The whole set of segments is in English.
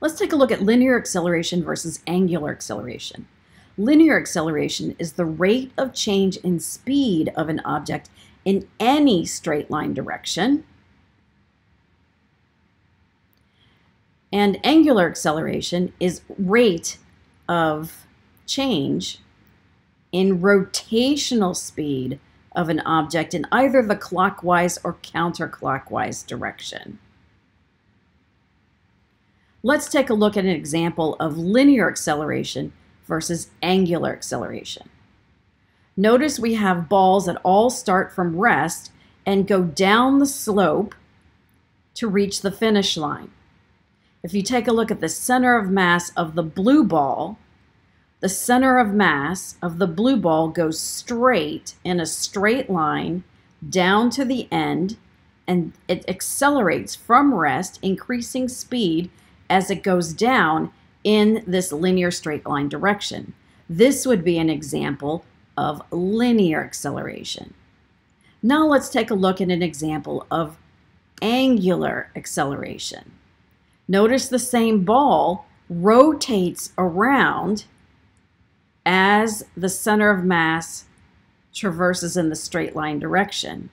Let's take a look at linear acceleration versus angular acceleration. Linear acceleration is the rate of change in speed of an object in any straight line direction. And angular acceleration is rate of change in rotational speed of an object in either the clockwise or counterclockwise direction. Let's take a look at an example of linear acceleration versus angular acceleration. Notice we have balls that all start from rest and go down the slope to reach the finish line. If you take a look at the center of mass of the blue ball, the center of mass of the blue ball goes straight in a straight line down to the end and it accelerates from rest, increasing speed as it goes down in this linear straight line direction. This would be an example of linear acceleration. Now let's take a look at an example of angular acceleration. Notice the same ball rotates around as the center of mass traverses in the straight line direction.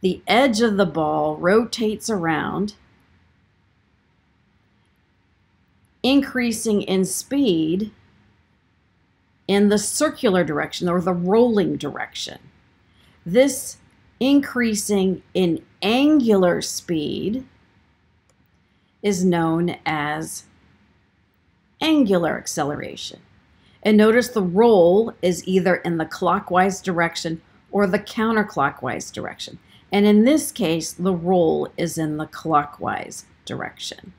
The edge of the ball rotates around, increasing in speed in the circular direction or the rolling direction. This increasing in angular speed is known as angular acceleration. And notice the roll is either in the clockwise direction or the counterclockwise direction. And in this case, the roll is in the clockwise direction.